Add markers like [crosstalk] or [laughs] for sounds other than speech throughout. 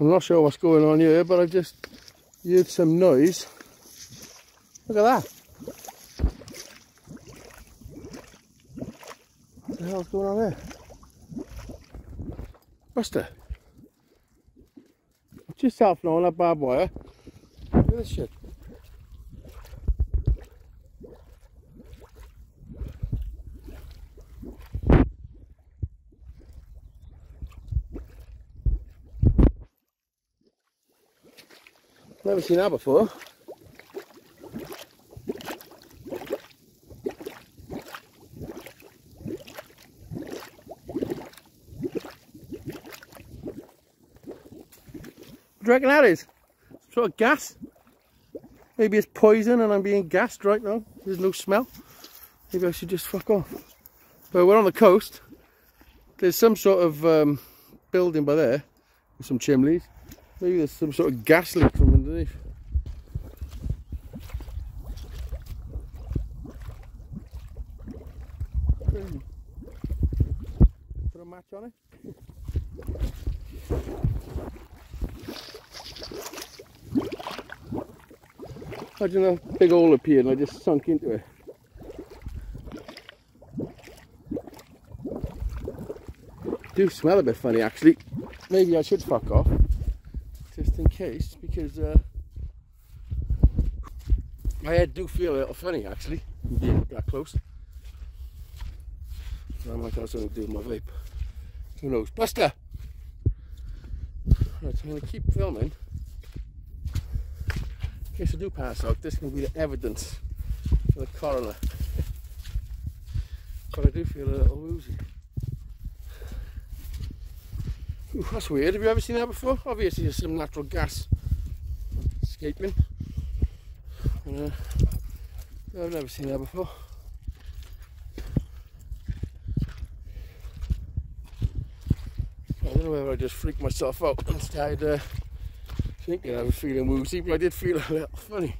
I'm not sure what's going on here, but I just heard some noise. Look at that. What the hell's going on there? Buster. Yourself now on that barbed wire. Eh? Look at this shit. Never seen that before. What do you reckon that is? Some sort of gas? Maybe it's poison and I'm being gassed right now. There's no smell. Maybe I should just fuck off. But we're on the coast. There's some sort of um, building by there with some chimneys. Maybe there's some sort of gas leak underneath. Put a match on it. Imagine a big hole appeared and I just sunk into it. Do smell a bit funny actually. Maybe I should fuck off. Just in case because uh, my head do feel a little funny actually. Being that close. I might have something to do with my vape. Who knows? Buster! Right, I'm going to keep filming. In case I do pass out, this can be the evidence for the coroner. but I do feel a little woozy. Ooh, that's weird. Have you ever seen that before? Obviously, there's some natural gas escaping. Uh, I've never seen that before. I don't know whether I just freaked myself out and started uh, thinking I was feeling woozy, but I did feel a little funny.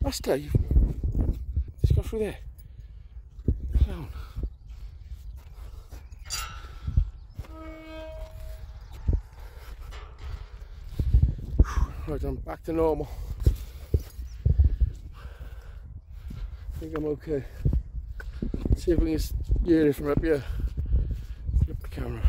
Buster, you just go through there. Right, I'm back to normal. I think I'm okay. see if we can hear it from up here. Flip the camera.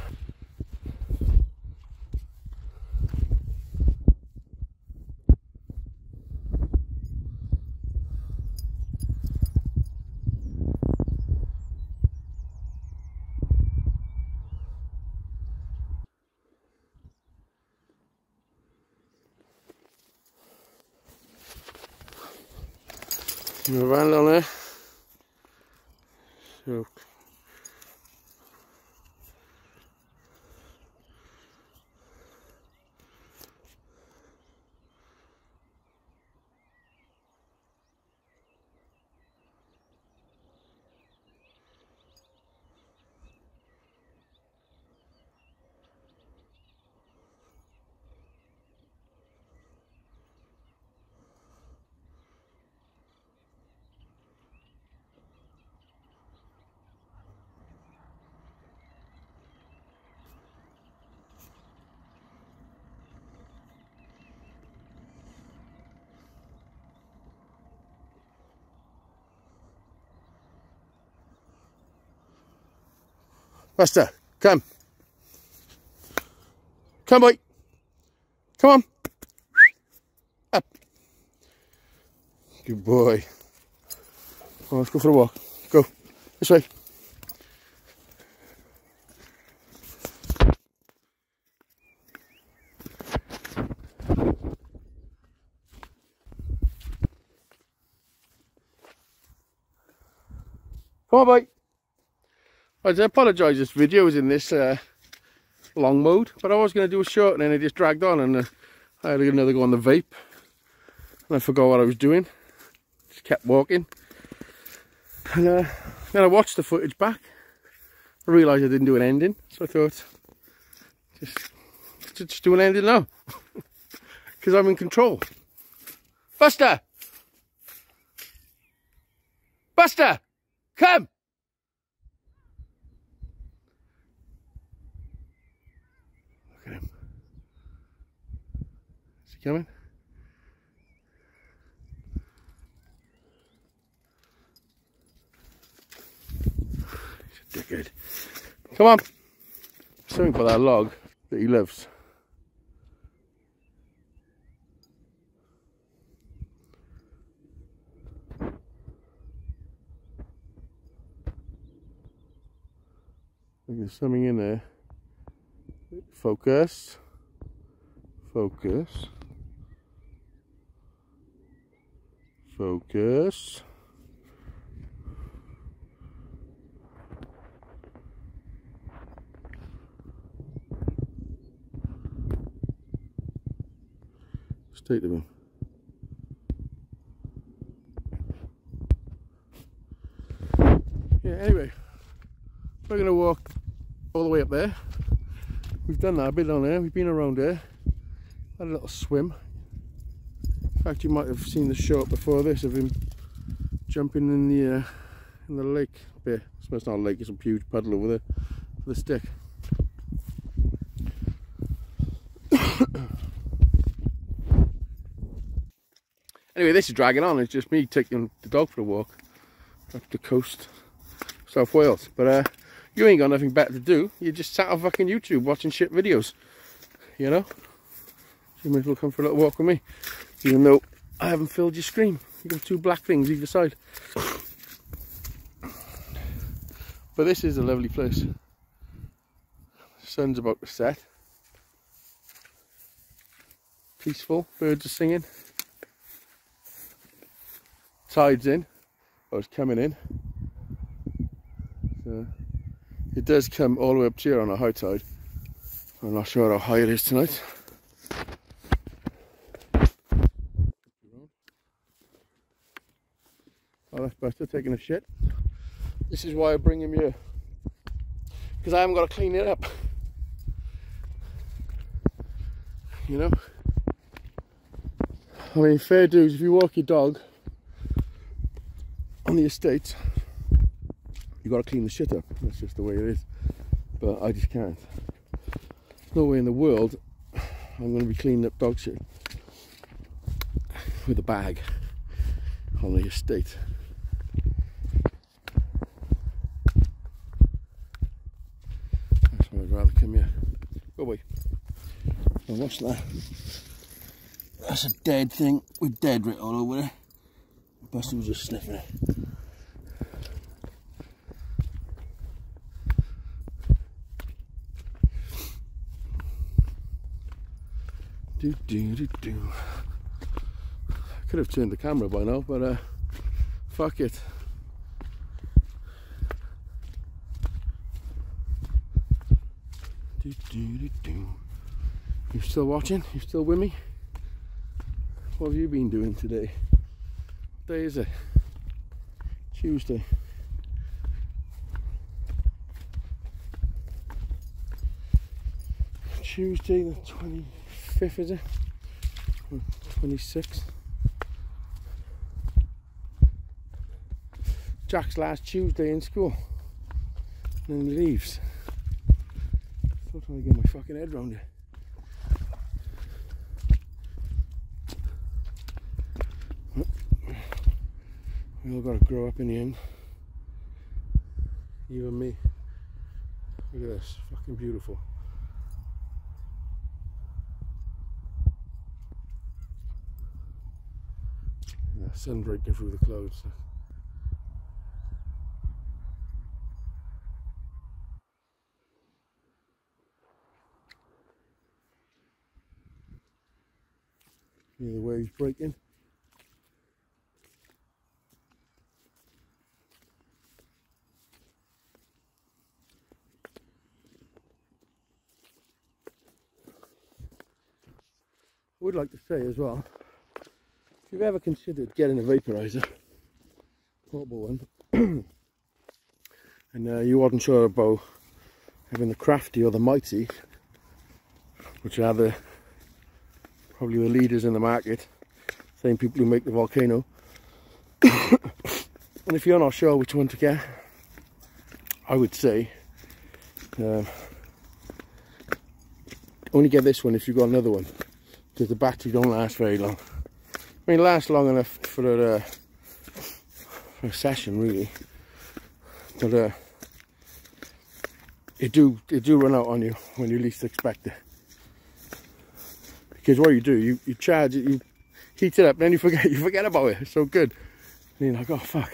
Move on down there. So Buster, come. Come, boy. Come on. Up. Good boy. On, let's go for a walk. Go. This way. Come on, boy. I do apologise this video is in this uh, long mode, but I was going to do a short and then it just dragged on and uh, I had another go on the vape and I forgot what I was doing. Just kept walking. And uh, then I watched the footage back. I realised I didn't do an ending, so I thought, just, just do an ending now. [laughs] Because I'm in control. Buster! Buster! Come! He coming? He's a dickhead. Come on. Swimming for that log that he loves. There's something in there. Focus. Focus. Focus. State of him. Yeah, anyway, we're going to walk all the way up there. We've done that a bit on there, we've been around there, had a little swim. Fact, you might have seen the shot before this of him jumping in the uh, in the lake bit. It's not a lake, it's a huge puddle over there for the stick. [coughs] anyway, this is dragging on. It's just me taking the dog for a walk up the coast, South Wales. But uh, you ain't got nothing better to do. You just sat on fucking YouTube watching shit videos. You know? You might as well come for a little walk with me. Even though I haven't filled your screen. You've got two black things either side. But this is a lovely place. Sun's about to set. Peaceful, birds are singing. Tide's in. Oh, it's coming in. So, it does come all the way up here on a high tide. I'm not sure how high it is tonight. Buster taking a shit. This is why I bring him here. Because I haven't got to clean it up. You know? I mean, fair dues, if you walk your dog on the estate, you got to clean the shit up. That's just the way it is. But I just can't. There's no way in the world I'm going to be cleaning up dog shit with a bag on the estate. That's why I'd rather come here. Go away. Now watch that. That's a dead thing with dead writ all over it. Buster was just sniffing it. Do, do, do, do. Could have turned the camera by now, but uh, fuck it. Do, do, do, do. You still watching? You still with me? What have you been doing today? What day is it? Tuesday. Tuesday the 25th is it? Or 26th. Jack's last Tuesday in school. And then he leaves. Still trying to get my fucking head around it. All gotta grow up in the end. Even me. Look at this, fucking beautiful. Sun breaking through the clouds. Yeah, the waves breaking. I would like to say as well, if you've ever considered getting a vaporizer, portable one, [clears throat] and uh, you wasn't sure about having the crafty or the mighty, which are the probably the leaders in the market, same people who make the volcano. [coughs] and if you're not sure which one to get, I would say uh, only get this one if you've got another one because the battery don't last very long. I mean, lasts long enough for a, uh, for a session, really. But uh, it do it do run out on you when you least expect it. Because what you do, you, you charge it, you heat it up, then you forget [laughs] you forget about it. It's so good. And you're like, oh fuck.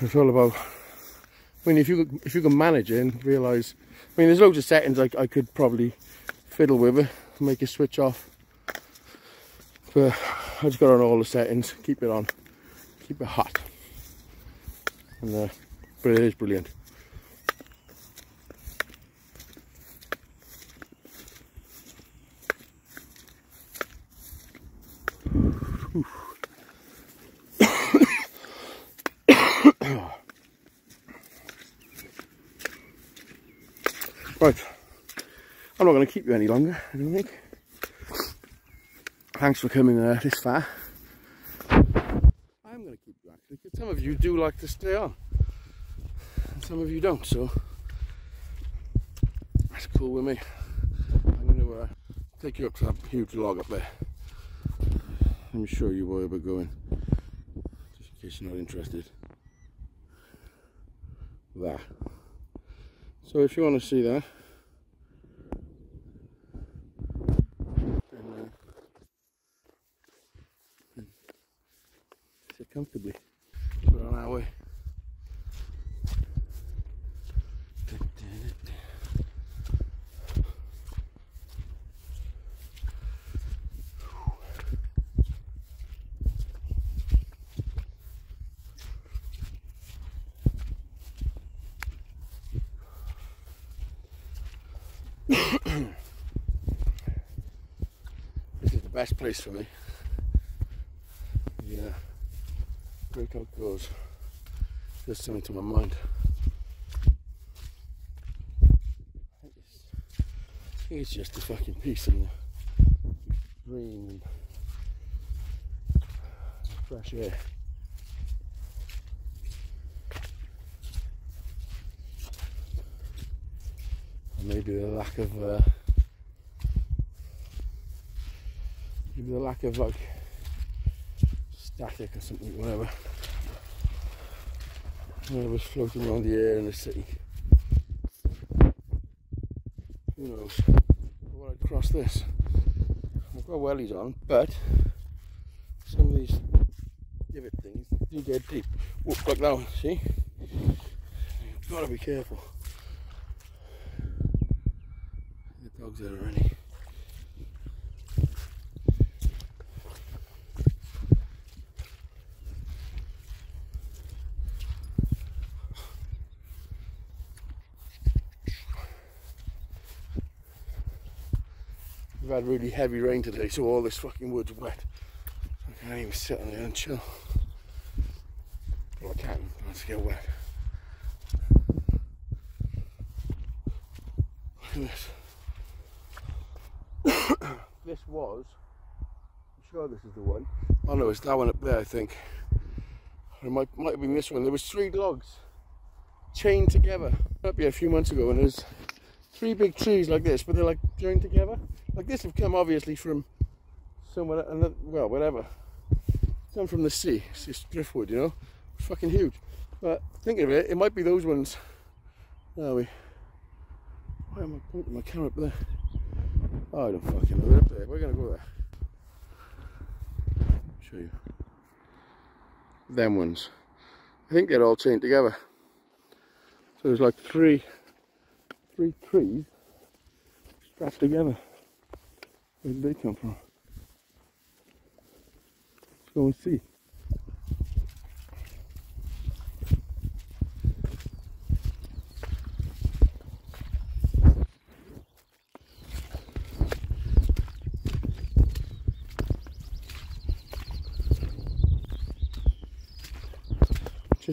It's all about. I mean, if you if you can manage it and realise, I mean, there's loads of settings I, I could probably fiddle with it, make it switch off. But I just got on all the settings, keep it on, keep it hot, and uh, but it is brilliant. Right, I'm not going to keep you any longer, I don't think. Thanks for coming uh, this far. I'm going to keep you actually, because some of you do like to stay on. And some of you don't, so that's cool with me. I'm going to uh, take you up to that huge log up there. Let me show you where we're going, just in case you're not interested. There. So if you want to see that, then, uh, sit comfortably. We're on our way. This is the best place for me. Yeah, great outdoors. Just something to my mind. It's, just the fucking and the green and fresh air. Maybe the lack of uh, maybe the lack of like static or something, whatever. Whatever's floating around the air in the city. Who knows? When I'd cross this, I've got wellies on, but some of these divot things do get deep. Whoop, like that one, see? You've got to be careful. Already. We've had really heavy rain today, so all this fucking wood's wet. I can't even sit on it and chill. Well, I can, let's get wet. Look at this. This was, I'm sure this is the one. Oh no, it's that one up there, I think. It might, might have been this one. There was three logs chained together up a few months ago, and there's three big trees like this, but they're like joined together. Like this have come obviously from somewhere, another, well, whatever. Come from the sea. It's just driftwood, you know. It's fucking huge. But thinking of it, it might be those ones. Are we? Why am I pointing my camera up there? Oh, I don't fucking know. They're up there. We're gonna go there. Show you. Them ones. I think they're all chained together. So there's like three, three trees strapped together. Where did they come from? Let's go and see.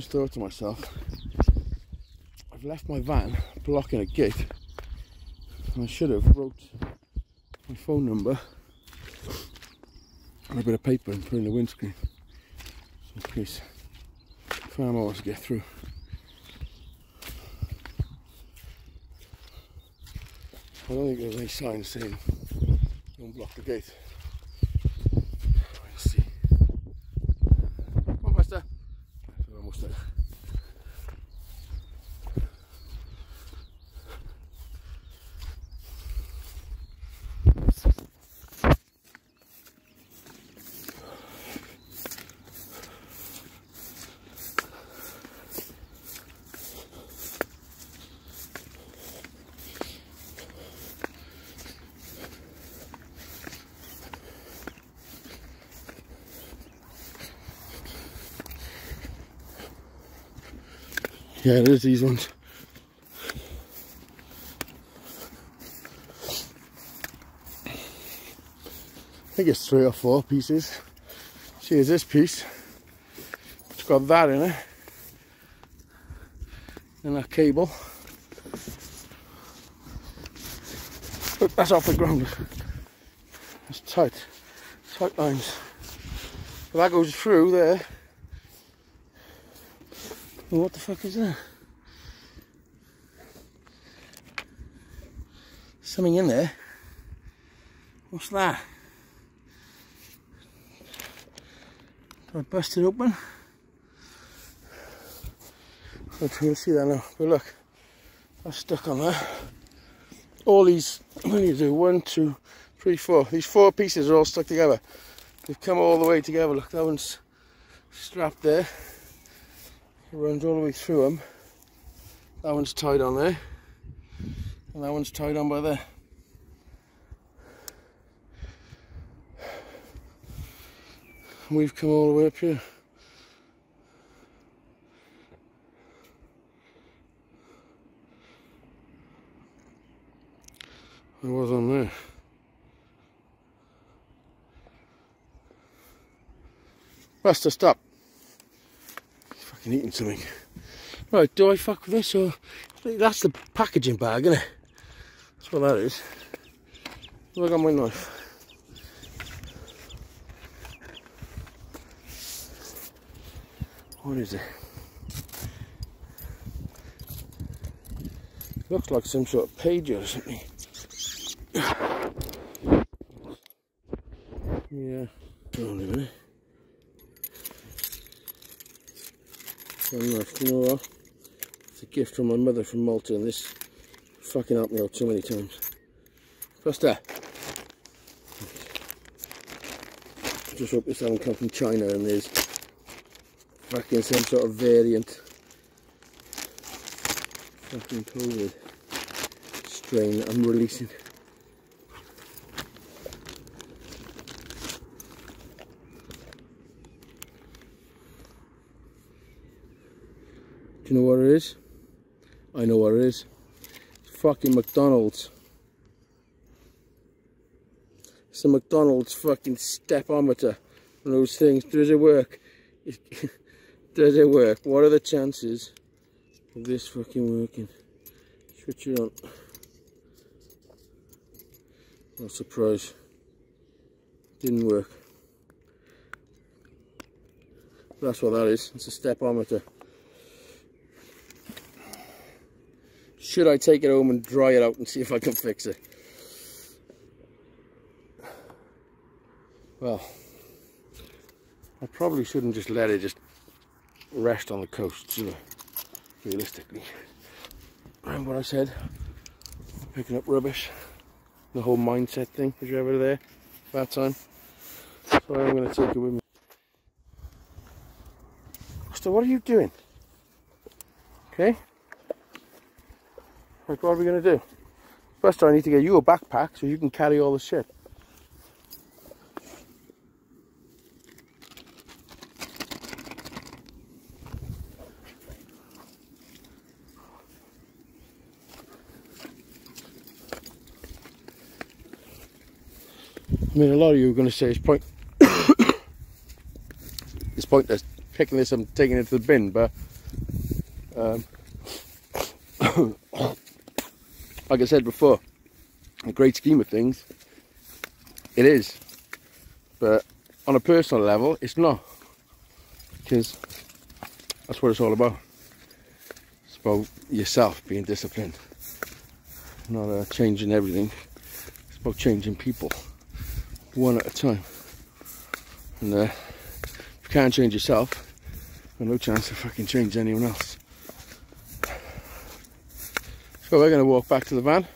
Thought to myself, I've left my van blocking a gate. And I should have wrote my phone number on a bit of paper and put in the windscreen. So in case wants to get through. I don't think there's any sign saying don't block the gate. Yeah, it is these ones. I think it's three or four pieces. See, here's this piece. It's got that in it. And a cable. Look, that's off the ground. It's tight. Tight lines. But that goes through there. Well, what the fuck is that? Something in there. What's that? I busted open. I can see that now. But look, I'm stuck on there. All these, what do you do? One, two, three, four. These four pieces are all stuck together. They've come all the way together. Look, that one's strapped there. Runs all the way through them. That one's tied on there. And that one's tied on by there. And we've come all the way up here. I was on there. Buster, stop fucking eating something. Right, do I fuck with this or... That's the packaging bag, isn't it? That's what that is. Look at my knife. What is it? Looks like some sort of page or something. yeah. Hold on a minute. One left, you? It's a gift from my mother from Malta and this fucking helped me out too many times. First there. Just hope this hasn't come from China and there's fucking some sort of variant fucking COVID strain I'm releasing. You know what it is? I know what it is. It's fucking McDonald's. It's a McDonald's fucking stepometer. One of those things. Does it work? [laughs] Does it work? What are the chances of this fucking working? Switch it on. Not surprised. Didn't work. That's what that is. It's a stepometer. Should I take it home and dry it out and see if I can fix it? Well, I probably shouldn't just let it just rest on the coast, you know, realistically. Remember what I said? Picking up rubbish. The whole mindset thing, was you ever there that time? So I'm going to take it with me. So what are you doing? Okay? Like, what are we going to do? First, I need to get you a backpack so you can carry all the shit. I mean, a lot of you are going to say it's point. [coughs] it's pointless picking this and taking it to the bin, but um, like I said before, the great scheme of things, it is. But on a personal level, it's not. Because that's what it's all about. It's about yourself being disciplined. Not uh, changing everything. It's about changing people. one at a time. And uh, if you can't change yourself, there's no chance to fucking change anyone else. So we're going to walk back to the van.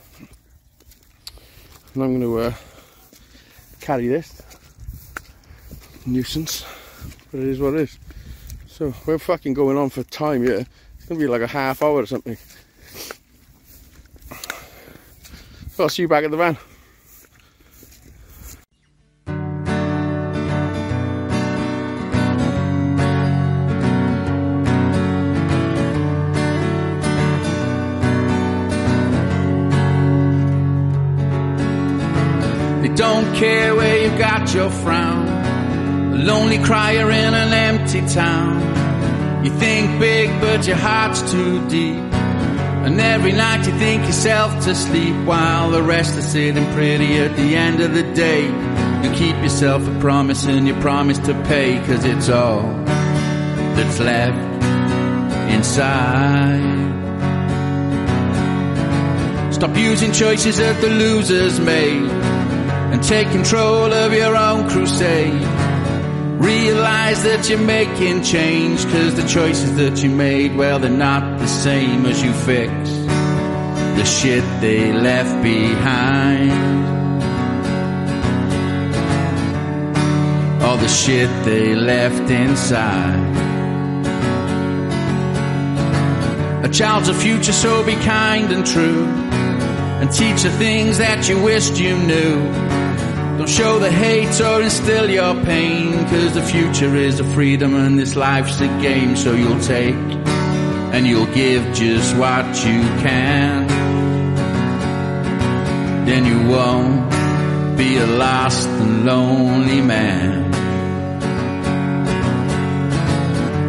And I'm going to uh, carry this. Nuisance. But it is what it is. So we're fucking going on for time here. It's going to be like a half hour or something. So I'll see you back at the van. Your frown. A lonely crier in an empty town. You think big, but your heart's too deep. And every night you think yourself to sleep while the rest are sitting pretty at the end of the day. You keep yourself a promise and you promise to pay, cause it's all that's left inside. Stop using choices that the losers made and take control of your own crusade. Realize that you're making change, cause the choices that you made, well, they're not the same as you fix the shit they left behind. All the shit they left inside. A child's a future, so be kind and true. And teach the things that you wished you knew. Don't show the hate or instill your pain, cause the future is a freedom and this life's a game, so you'll take and you'll give just what you can. Then you won't be a lost and lonely man.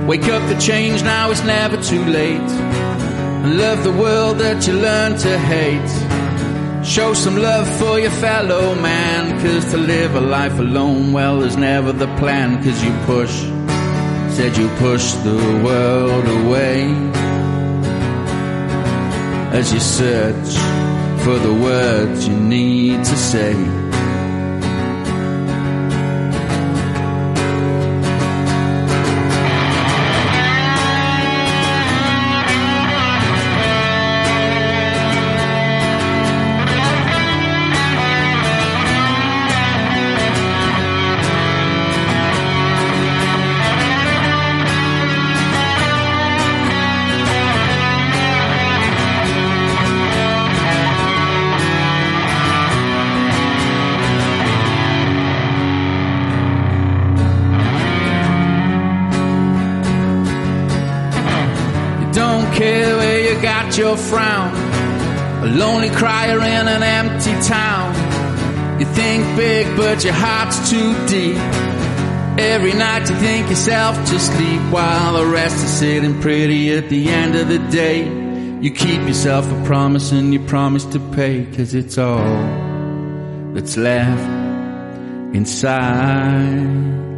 Wake up to change now, it's never too late. And love the world that you learn to hate. Show some love for your fellow man, cause to live a life alone, well, is never the plan, cause you push, said you push the world away. As you search for the words you need to say. Your frown. A lonely crier in an empty town. You think big, but your heart's too deep. Every night you think yourself to sleep while the rest is sitting pretty at the end of the day. You keep yourself a promise and you promise to pay, cause it's all that's left inside.